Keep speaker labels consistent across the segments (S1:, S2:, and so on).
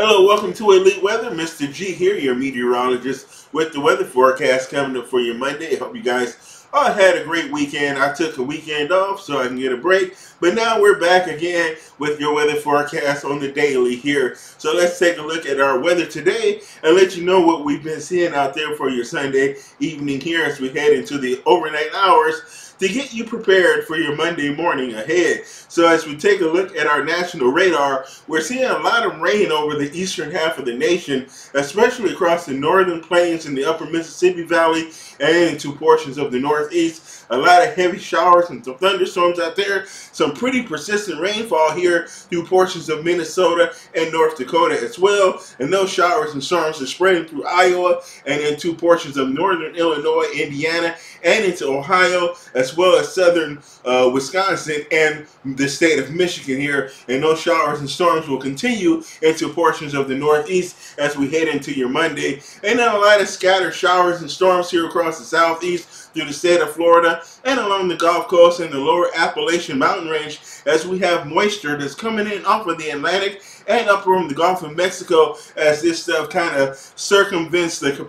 S1: Hello, welcome to Elite Weather. Mr. G here, your meteorologist with the weather forecast coming up for your Monday. I hope you guys all had a great weekend. I took a weekend off so I can get a break. But now we're back again with your weather forecast on the daily here. So let's take a look at our weather today and let you know what we've been seeing out there for your Sunday evening here as we head into the overnight hours to get you prepared for your Monday morning ahead. So as we take a look at our national radar, we're seeing a lot of rain over the eastern half of the nation, especially across the northern plains and the upper Mississippi Valley and into portions of the northeast. A lot of heavy showers and some thunderstorms out there. Some pretty persistent rainfall here through portions of Minnesota and North Dakota as well. And those showers and storms are spreading through Iowa and into portions of northern Illinois, Indiana, and into Ohio, as well as southern uh, Wisconsin and the state of Michigan here. And those showers and storms will continue into portions of the northeast as we head into your Monday. And then a lot of scattered showers and storms here across the southeast through the state of Florida and along the Gulf Coast and the lower Appalachian Mountain Range as we have moisture that's coming in off of the Atlantic and up from the Gulf of Mexico as this stuff kind of circumvents the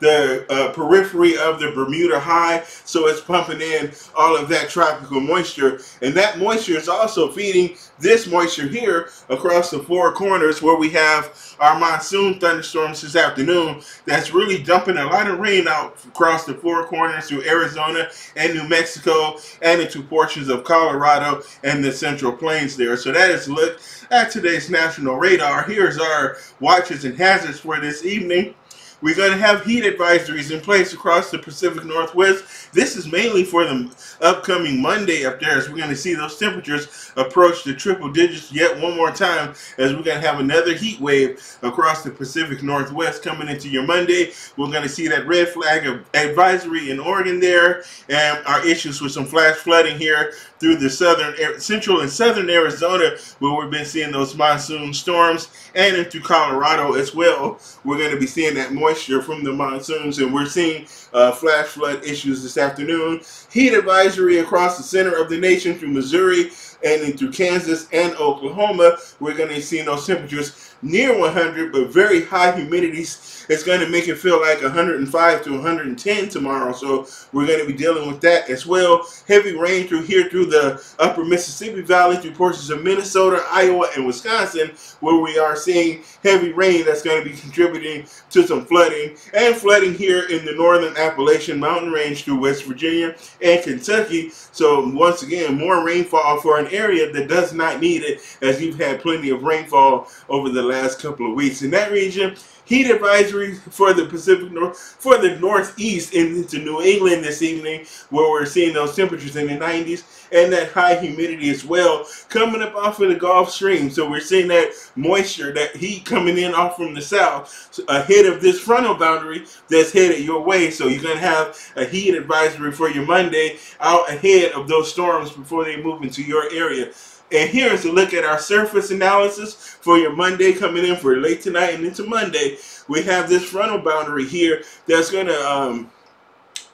S1: the uh, periphery of the Bermuda High, so it's pumping in all of that tropical moisture. And that moisture is also feeding this moisture here across the four corners where we have our monsoon thunderstorms this afternoon that's really dumping a lot of rain out across the four corners through Arizona and New Mexico and into portions of Colorado and the central plains there. So that is a look at today's national radar. Here's our watches and hazards for this evening. We're going to have heat advisories in place across the Pacific Northwest. This is mainly for the upcoming Monday up there as we're going to see those temperatures approach the triple digits yet one more time as we're going to have another heat wave across the Pacific Northwest coming into your Monday. We're going to see that red flag advisory in Oregon there and our issues with some flash flooding here through the southern, central and southern Arizona where we've been seeing those monsoon storms and into Colorado as well. We're going to be seeing that moisture from the monsoons and we're seeing uh, flash flood issues this afternoon. Heat advisory across the center of the nation through Missouri and through Kansas and Oklahoma. We're going to see those temperatures near 100, but very high humidities. It's going to make it feel like 105 to 110 tomorrow. So we're going to be dealing with that as well. Heavy rain through here through the upper Mississippi Valley, through portions of Minnesota, Iowa, and Wisconsin, where we are seeing heavy rain that's going to be contributing to some flooding and flooding here in the northern Appalachian Mountain Range through West Virginia and Kentucky. So once again, more rainfall for an area that does not need it as you've had plenty of rainfall over the last couple of weeks. In that region, heat advisory for the Pacific North, for the Northeast into New England this evening, where we're seeing those temperatures in the 90s and that high humidity as well coming up off of the Gulf Stream. So we're seeing that moisture, that heat coming in off from the south ahead of this frontal boundary that's headed your way. So you're going to have a heat advisory for your Monday out ahead of those storms before they move into your area. And here is a look at our surface analysis for your Monday coming in for late tonight and into Monday. We have this frontal boundary here that's going to um,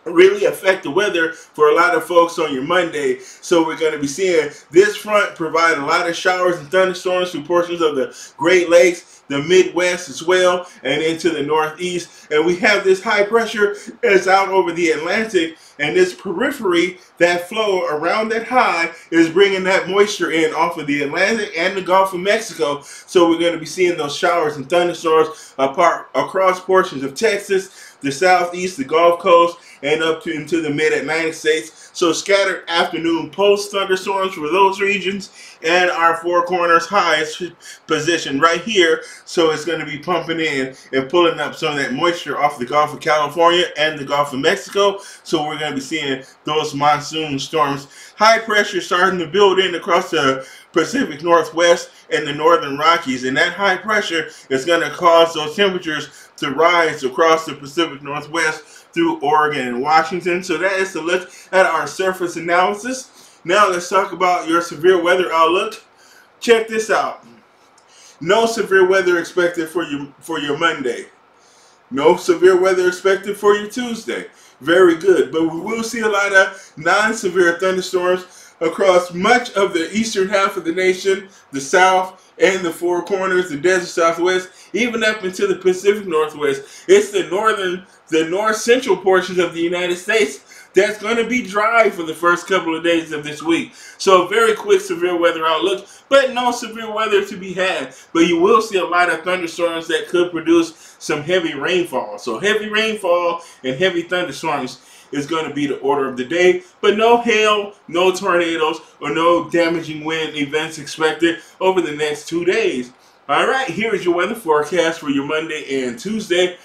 S1: really affect the weather for a lot of folks on your Monday. So we're going to be seeing this front provide a lot of showers and thunderstorms through portions of the Great Lakes the Midwest as well, and into the Northeast. And we have this high pressure that's out over the Atlantic, and this periphery, that flow around that high, is bringing that moisture in off of the Atlantic and the Gulf of Mexico. So we're going to be seeing those showers and thunderstorms apart across portions of Texas, the Southeast, the Gulf Coast, and up to into the mid-Atlantic states. So scattered afternoon post thunderstorms for those regions and our four corners highest position right here. So it's going to be pumping in and pulling up some of that moisture off the Gulf of California and the Gulf of Mexico. So we're going to be seeing those monsoon storms. High pressure starting to build in across the Pacific Northwest and the Northern Rockies. And that high pressure is going to cause those temperatures to rise across the Pacific Northwest through Oregon and Washington. So that is to look at our surface analysis. Now let's talk about your severe weather outlook. Check this out. No severe weather expected for your for your Monday. No severe weather expected for your Tuesday. Very good. But we will see a lot of non-severe thunderstorms across much of the eastern half of the nation, the south, and the four corners, the desert southwest, even up into the Pacific Northwest. It's the northern, the north central portions of the United States that's going to be dry for the first couple of days of this week. So very quick severe weather outlook, but no severe weather to be had. But you will see a lot of thunderstorms that could produce some heavy rainfall. So heavy rainfall and heavy thunderstorms is going to be the order of the day. But no hail, no tornadoes, or no damaging wind events expected over the next two days. All right, here is your weather forecast for your Monday and Tuesday.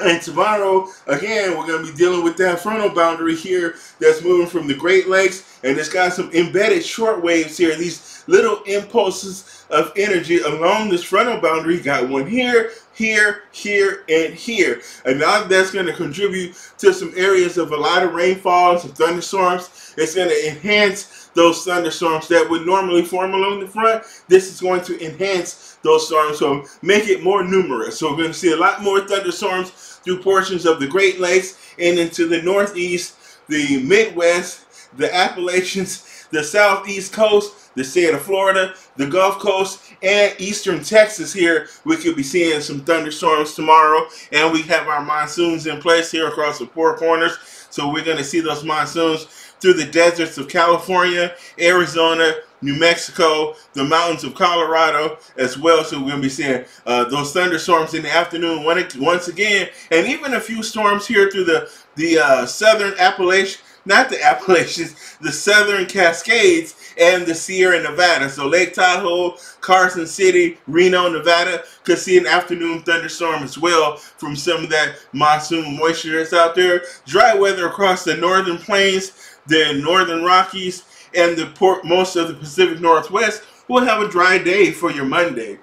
S1: And tomorrow, again, we're going to be dealing with that frontal boundary here that's moving from the Great Lakes. And it's got some embedded short waves here. These little impulses of energy along this frontal boundary. Got one here, here, here, and here. And now that's going to contribute to some areas of a lot of rainfall and some thunderstorms. It's going to enhance those thunderstorms that would normally form along the front. This is going to enhance those storms, so make it more numerous. So we're going to see a lot more thunderstorms through portions of the Great Lakes and into the Northeast, the Midwest, the Appalachians, the Southeast Coast, the state of Florida, the Gulf Coast, and eastern Texas here. We could be seeing some thunderstorms tomorrow, and we have our monsoons in place here across the four corners. So we're going to see those monsoons through the deserts of California, Arizona, New Mexico, the mountains of Colorado as well. So we're going to be seeing uh, those thunderstorms in the afternoon once again, and even a few storms here through the the uh, southern Appalachian, not the Appalachians, the southern Cascades and the Sierra Nevada. So Lake Tahoe, Carson City, Reno, Nevada could see an afternoon thunderstorm as well from some of that monsoon moisture that's out there. Dry weather across the northern plains, the northern Rockies, and the port, most of the Pacific Northwest will have a dry day for your Monday.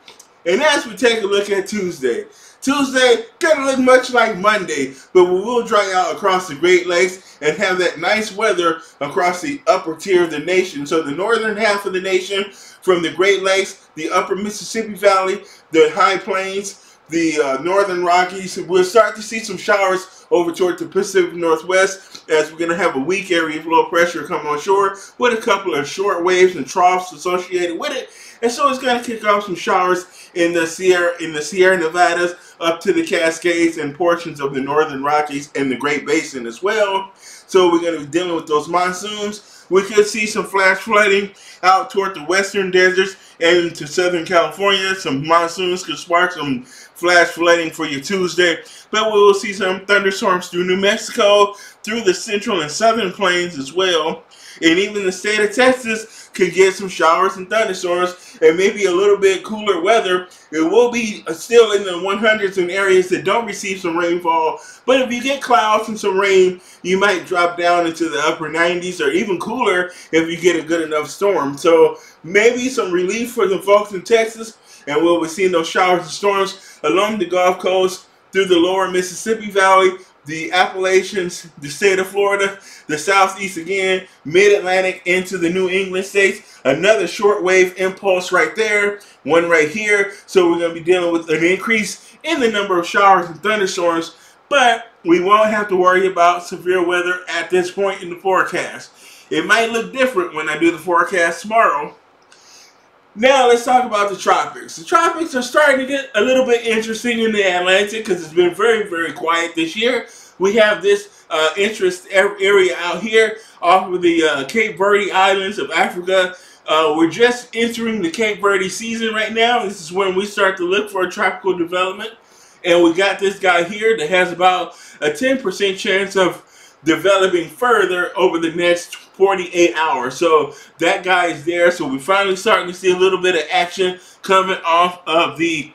S1: And as we take a look at Tuesday, Tuesday gonna look much like Monday, but we will dry out across the Great Lakes and have that nice weather across the upper tier of the nation. So the northern half of the nation, from the Great Lakes, the upper Mississippi Valley, the high plains, the uh, northern Rockies, we'll start to see some showers over toward the Pacific Northwest as we're going to have a weak area of low pressure come on shore with a couple of short waves and troughs associated with it. And so it's going to kick off some showers in the Sierra in the Sierra Nevadas up to the Cascades and portions of the Northern Rockies and the Great Basin as well. So we're going to be dealing with those monsoons. We could see some flash flooding out toward the western deserts and to Southern California. Some monsoons could spark some flash flooding for your Tuesday. But we will see some thunderstorms through New Mexico, through the central and southern plains as well. And even the state of Texas could get some showers and thunderstorms and maybe a little bit cooler weather. It will be still in the 100s in areas that don't receive some rainfall. But if you get clouds and some rain, you might drop down into the upper 90s or even cooler if you get a good enough storm. So maybe some relief for the folks in Texas. And we'll be seeing those showers and storms along the Gulf Coast through the lower Mississippi Valley, the Appalachians, the state of Florida, the Southeast again, Mid-Atlantic into the New England states. Another shortwave impulse right there, one right here. So we're going to be dealing with an increase in the number of showers and thunderstorms, but we won't have to worry about severe weather at this point in the forecast. It might look different when I do the forecast tomorrow, now let's talk about the tropics. The tropics are starting to get a little bit interesting in the Atlantic because it's been very, very quiet this year. We have this uh, interest area out here off of the uh, Cape Verde Islands of Africa. Uh, we're just entering the Cape Verde season right now. This is when we start to look for a tropical development. And we got this guy here that has about a 10% chance of developing further over the next 48 hours. So that guy is there. So we're finally starting to see a little bit of action coming off of the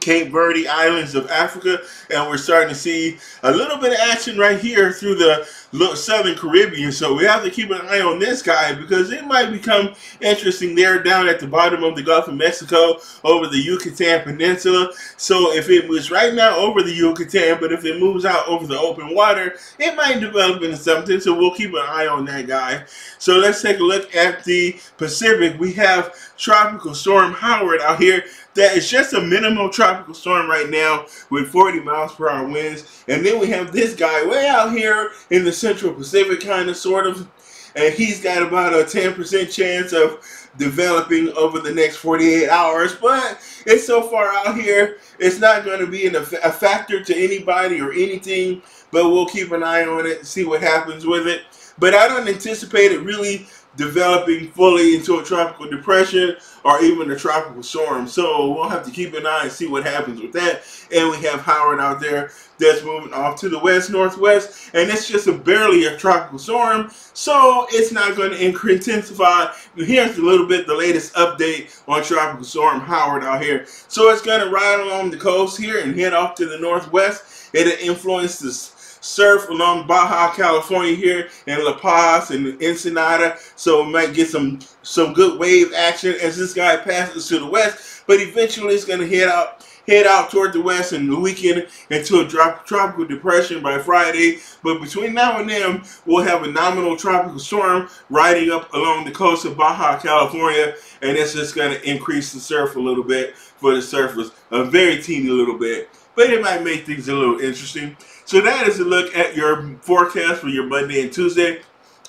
S1: Cape Verde Islands of Africa, and we're starting to see a little bit of action right here through the Southern Caribbean. So we have to keep an eye on this guy because it might become interesting there down at the bottom of the Gulf of Mexico over the Yucatan Peninsula. So if it was right now over the Yucatan, but if it moves out over the open water, it might develop into something. So we'll keep an eye on that guy. So let's take a look at the Pacific. We have Tropical Storm Howard out here that is just a minimal tropical storm right now with 40 miles per hour winds. And then we have this guy way out here in the Central Pacific, kind of, sort of. And he's got about a 10% chance of developing over the next 48 hours. But it's so far out here, it's not going to be an, a factor to anybody or anything. But we'll keep an eye on it, see what happens with it. But I don't anticipate it really developing fully into a tropical depression or even a tropical storm. So we'll have to keep an eye and see what happens with that. And we have Howard out there that's moving off to the west northwest, and it's just a barely a tropical storm, so it's not going to intensify. Here's a little bit the latest update on tropical storm Howard out here. So it's going to ride along the coast here and head off to the northwest. It'll influence this surf along Baja California here in La Paz and Ensenada. So we might get some some good wave action as this guy passes to the west. But eventually it's going to head out head out toward the west and the weekend into a drop, tropical depression by Friday. But between now and then, we'll have a nominal tropical storm riding up along the coast of Baja California, and it's just going to increase the surf a little bit for the surfers, a very teeny little bit. But it might make things a little interesting. So that is a look at your forecast for your Monday and Tuesday.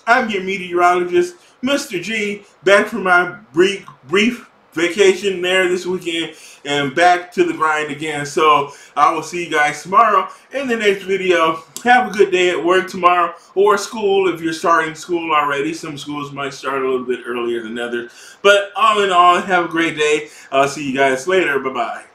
S1: I'm your meteorologist, Mr. G, back from my brief, brief vacation there this weekend and back to the grind again. So I will see you guys tomorrow in the next video. Have a good day at work tomorrow or school if you're starting school already. Some schools might start a little bit earlier than others. But all in all, have a great day. I'll see you guys later. Bye-bye.